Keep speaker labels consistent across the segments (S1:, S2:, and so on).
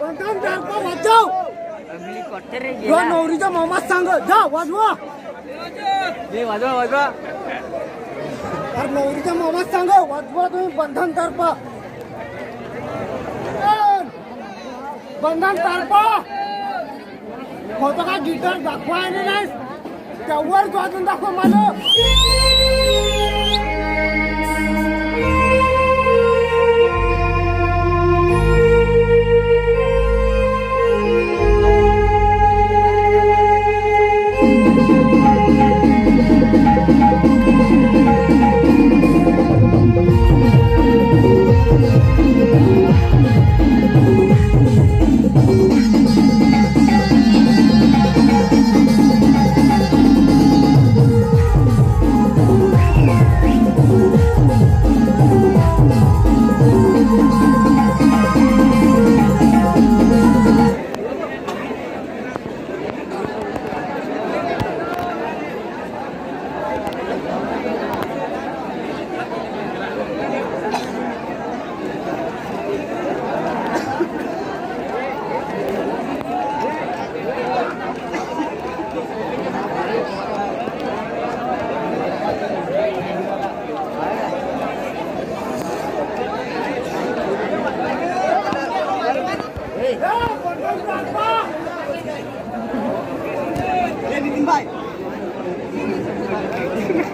S1: बंधन वाजव अगली कट्टर तुझ्या नवरीचा मामा सांग जा वाजवा वाजवा वाजवा अरे नवरीचा मामा सांग वाजवा तुम्ही बंधन टाका बंधन टाका होतं का गिटार दाखवायला नाही तेव्हाच वाजून दाखव मला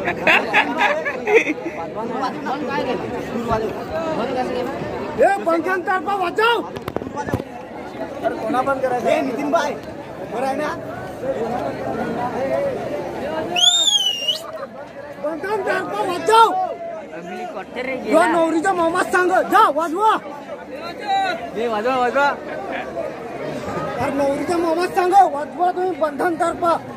S1: Bantang tarpa wajau. Bantang tarpa wajau. Bantang tarpa wajau. Bantang tarpa wajau. Bantang tarpa wajau. Bantang tarpa wajau. Bantang tarpa wajau. Bantang tarpa wajau. Bantang tarpa wajau. Bantang tarpa wajau. Bantang tarpa wajau. Bantang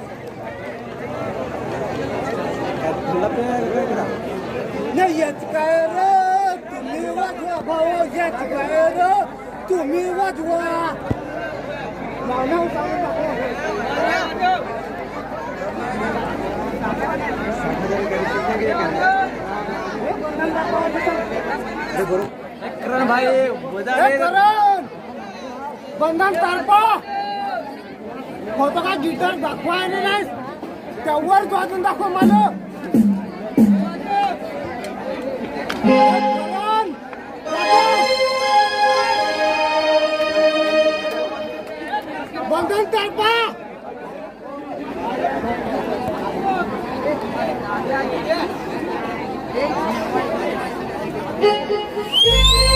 S1: Kau tak gitar, tak kuat ini guys. Kau harus kuat untuk aku malu. Bằng đứng tạc ba Thank you.